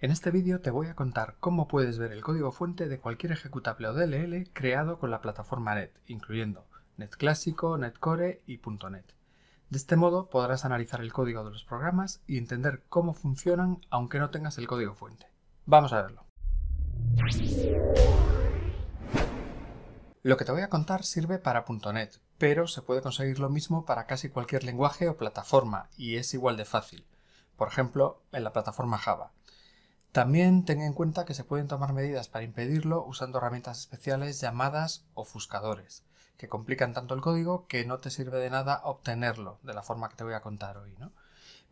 En este vídeo te voy a contar cómo puedes ver el código fuente de cualquier ejecutable o DLL creado con la plataforma NET, incluyendo NET Clásico, NetCore y .NET. De este modo podrás analizar el código de los programas y entender cómo funcionan aunque no tengas el código fuente. Vamos a verlo. Lo que te voy a contar sirve para .NET, pero se puede conseguir lo mismo para casi cualquier lenguaje o plataforma y es igual de fácil. Por ejemplo, en la plataforma Java. También ten en cuenta que se pueden tomar medidas para impedirlo usando herramientas especiales llamadas ofuscadores, que complican tanto el código que no te sirve de nada obtenerlo de la forma que te voy a contar hoy, ¿no?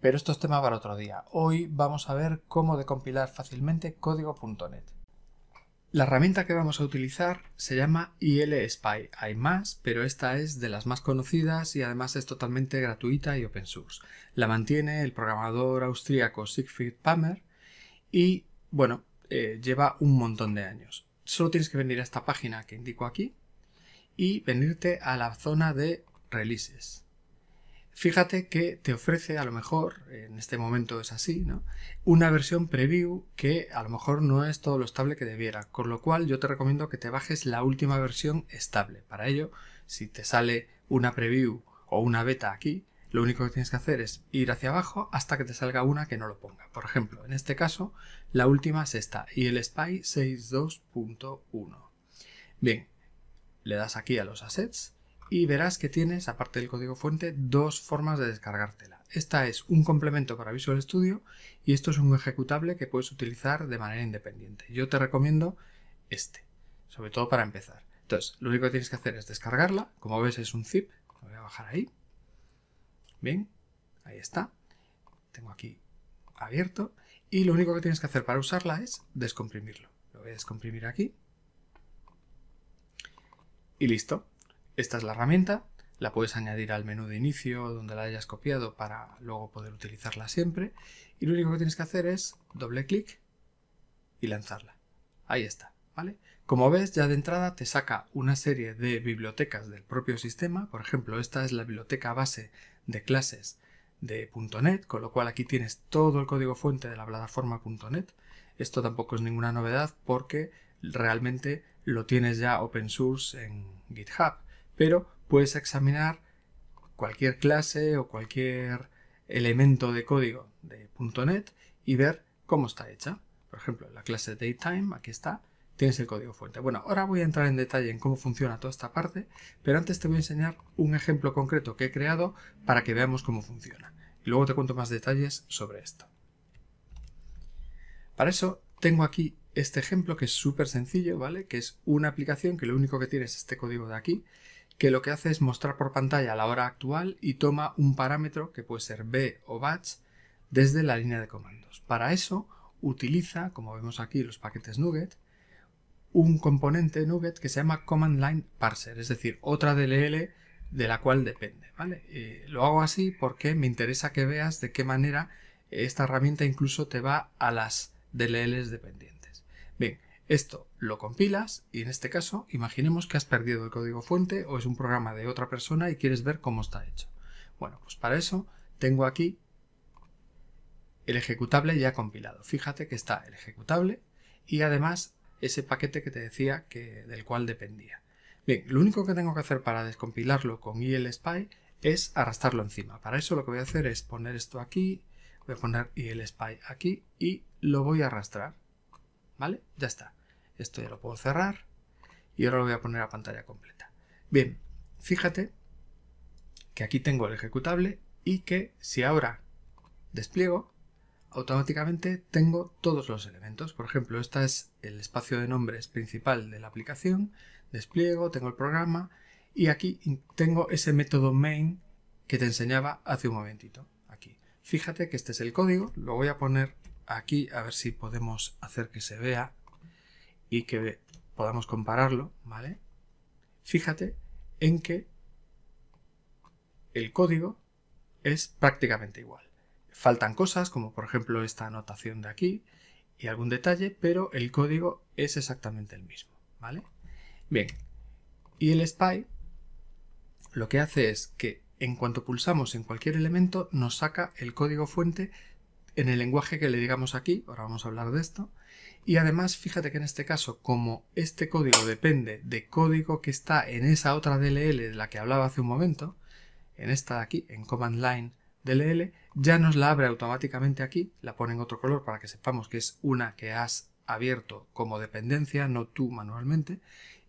Pero esto es tema para otro día. Hoy vamos a ver cómo decompilar fácilmente código.net. La herramienta que vamos a utilizar se llama ILSpy. Hay más, pero esta es de las más conocidas y además es totalmente gratuita y open source. La mantiene el programador austríaco Siegfried Pammer y bueno, eh, lleva un montón de años. Solo tienes que venir a esta página que indico aquí y venirte a la zona de releases. Fíjate que te ofrece a lo mejor, en este momento es así, ¿no? una versión preview que a lo mejor no es todo lo estable que debiera, con lo cual yo te recomiendo que te bajes la última versión estable. Para ello, si te sale una preview o una beta aquí, lo único que tienes que hacer es ir hacia abajo hasta que te salga una que no lo ponga. Por ejemplo, en este caso, la última es esta, y el SPY 62.1. Bien, le das aquí a los assets y verás que tienes, aparte del código fuente, dos formas de descargártela. Esta es un complemento para Visual Studio y esto es un ejecutable que puedes utilizar de manera independiente. Yo te recomiendo este, sobre todo para empezar. Entonces, lo único que tienes que hacer es descargarla. Como ves es un zip, lo voy a bajar ahí. Bien, ahí está. Tengo aquí abierto. Y lo único que tienes que hacer para usarla es descomprimirlo. Lo voy a descomprimir aquí. Y listo. Esta es la herramienta. La puedes añadir al menú de inicio donde la hayas copiado para luego poder utilizarla siempre. Y lo único que tienes que hacer es doble clic y lanzarla. Ahí está, ¿vale? Como ves, ya de entrada te saca una serie de bibliotecas del propio sistema. Por ejemplo, esta es la biblioteca base de clases de .NET, con lo cual aquí tienes todo el código fuente de la plataforma .NET. Esto tampoco es ninguna novedad porque realmente lo tienes ya open source en GitHub, pero puedes examinar cualquier clase o cualquier elemento de código de .NET y ver cómo está hecha. Por ejemplo, la clase DateTime, aquí está, tienes el código fuente. Bueno, ahora voy a entrar en detalle en cómo funciona toda esta parte, pero antes te voy a enseñar un ejemplo concreto que he creado para que veamos cómo funciona. Y luego te cuento más detalles sobre esto. Para eso tengo aquí este ejemplo que es súper sencillo, ¿vale? Que es una aplicación que lo único que tiene es este código de aquí, que lo que hace es mostrar por pantalla la hora actual y toma un parámetro que puede ser B o batch desde la línea de comandos. Para eso utiliza, como vemos aquí, los paquetes NuGet, un componente NuGet que se llama Command Line Parser, es decir, otra DLL de la cual depende. ¿vale? Lo hago así porque me interesa que veas de qué manera esta herramienta incluso te va a las DLLs dependientes. Bien, esto lo compilas y en este caso imaginemos que has perdido el código fuente o es un programa de otra persona y quieres ver cómo está hecho. Bueno, pues para eso tengo aquí el ejecutable ya compilado. Fíjate que está el ejecutable y además ese paquete que te decía que, del cual dependía. Bien, lo único que tengo que hacer para descompilarlo con ILSpy es arrastrarlo encima. Para eso lo que voy a hacer es poner esto aquí, voy a poner ILSpy aquí y lo voy a arrastrar. ¿Vale? Ya está. Esto ya lo puedo cerrar y ahora lo voy a poner a pantalla completa. Bien, fíjate que aquí tengo el ejecutable y que si ahora despliego, automáticamente tengo todos los elementos. Por ejemplo, este es el espacio de nombres principal de la aplicación, despliego, tengo el programa y aquí tengo ese método main que te enseñaba hace un momentito. Aquí. Fíjate que este es el código, lo voy a poner aquí a ver si podemos hacer que se vea y que podamos compararlo, ¿vale? Fíjate en que el código es prácticamente igual. Faltan cosas como por ejemplo esta anotación de aquí y algún detalle, pero el código es exactamente el mismo, ¿vale? Bien, y el spy lo que hace es que en cuanto pulsamos en cualquier elemento nos saca el código fuente en el lenguaje que le digamos aquí, ahora vamos a hablar de esto, y además fíjate que en este caso, como este código depende de código que está en esa otra DLL de la que hablaba hace un momento, en esta de aquí, en command line DLL, ya nos la abre automáticamente aquí, la pone en otro color para que sepamos que es una que has abierto como dependencia, no tú manualmente,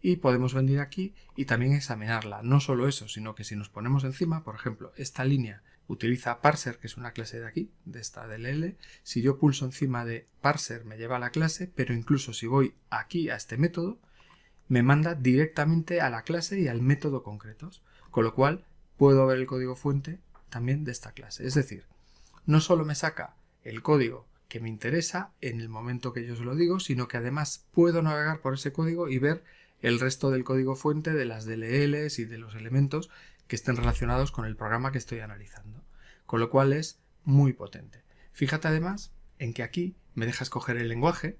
y podemos venir aquí y también examinarla. No solo eso, sino que si nos ponemos encima, por ejemplo, esta línea utiliza parser, que es una clase de aquí, de esta DLL. Si yo pulso encima de parser me lleva a la clase, pero incluso si voy aquí a este método, me manda directamente a la clase y al método concretos. Con lo cual puedo ver el código fuente también de esta clase. Es decir, no solo me saca el código que me interesa en el momento que yo os lo digo, sino que además puedo navegar por ese código y ver el resto del código fuente de las DLLs y de los elementos que estén relacionados con el programa que estoy analizando. Con lo cual es muy potente. Fíjate además en que aquí me deja escoger el lenguaje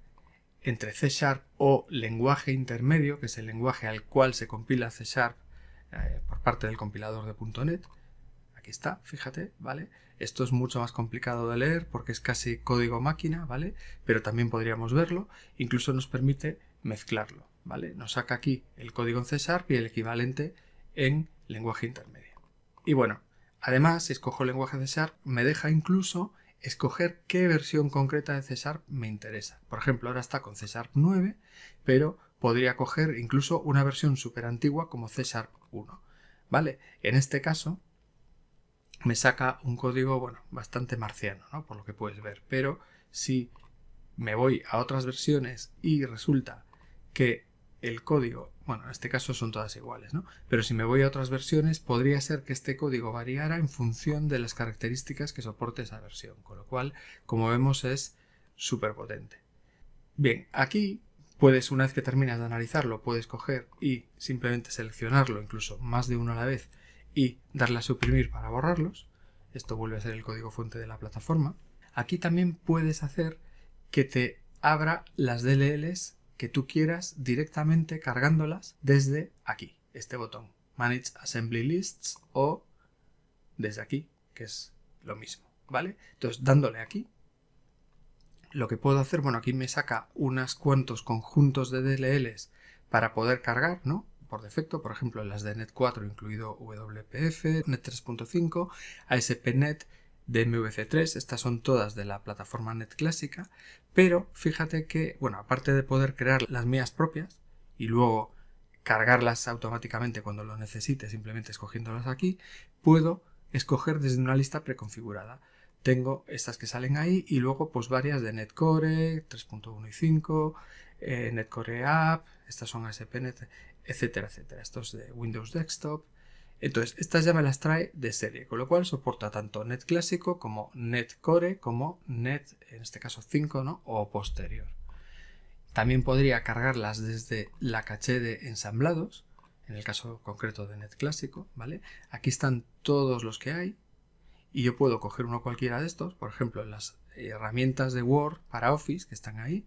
entre C Sharp o lenguaje intermedio, que es el lenguaje al cual se compila C Sharp eh, por parte del compilador de .NET. Aquí está, fíjate, ¿vale? Esto es mucho más complicado de leer porque es casi código máquina, ¿vale? Pero también podríamos verlo, incluso nos permite mezclarlo, ¿vale? Nos saca aquí el código en C Sharp y el equivalente en lenguaje intermedio. Y bueno, además, si escojo el lenguaje C Sharp, me deja incluso escoger qué versión concreta de C Sharp me interesa. Por ejemplo, ahora está con C Sharp 9, pero podría coger incluso una versión súper antigua como C Sharp 1. ¿Vale? En este caso, me saca un código, bueno, bastante marciano, ¿no? Por lo que puedes ver. Pero si me voy a otras versiones y resulta que el código, bueno, en este caso son todas iguales, ¿no? Pero si me voy a otras versiones, podría ser que este código variara en función de las características que soporte esa versión, con lo cual, como vemos, es súper potente. Bien, aquí puedes, una vez que terminas de analizarlo, puedes coger y simplemente seleccionarlo, incluso más de uno a la vez, y darle a suprimir para borrarlos. Esto vuelve a ser el código fuente de la plataforma. Aquí también puedes hacer que te abra las DLLs que tú quieras directamente cargándolas desde aquí, este botón, Manage Assembly Lists o desde aquí, que es lo mismo, ¿vale? Entonces, dándole aquí, lo que puedo hacer, bueno, aquí me saca unos cuantos conjuntos de DLLs para poder cargar, ¿no? Por defecto, por ejemplo, las de Net 4, incluido WPF, Net 3.5, ASP.NET, MVC3, estas son todas de la plataforma Net clásica, pero fíjate que, bueno, aparte de poder crear las mías propias y luego cargarlas automáticamente cuando lo necesite, simplemente escogiéndolas aquí, puedo escoger desde una lista preconfigurada. Tengo estas que salen ahí y luego pues varias de Netcore 3.1 y 5, eh, Netcore App, estas son ASP.NET, etcétera, etcétera. Estos de Windows Desktop, entonces, estas ya me las trae de serie, con lo cual soporta tanto Net clásico como Net Core, como Net, en este caso 5, ¿no? O posterior. También podría cargarlas desde la caché de ensamblados, en el caso concreto de Net clásico, ¿vale? Aquí están todos los que hay y yo puedo coger uno cualquiera de estos, por ejemplo, las herramientas de Word para Office que están ahí,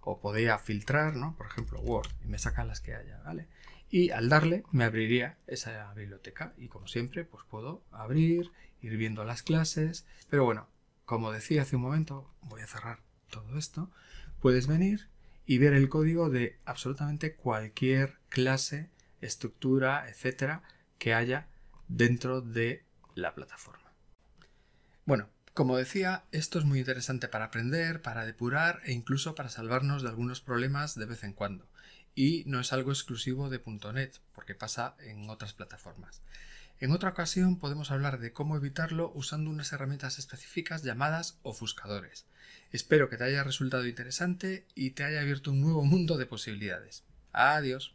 o podría filtrar, ¿no? Por ejemplo, Word y me sacan las que haya, ¿vale? y al darle me abriría esa biblioteca y como siempre pues puedo abrir, ir viendo las clases, pero bueno, como decía hace un momento, voy a cerrar todo esto, puedes venir y ver el código de absolutamente cualquier clase, estructura, etcétera, que haya dentro de la plataforma. Bueno, como decía, esto es muy interesante para aprender, para depurar e incluso para salvarnos de algunos problemas de vez en cuando y no es algo exclusivo de .NET, porque pasa en otras plataformas. En otra ocasión podemos hablar de cómo evitarlo usando unas herramientas específicas llamadas ofuscadores. Espero que te haya resultado interesante y te haya abierto un nuevo mundo de posibilidades. Adiós.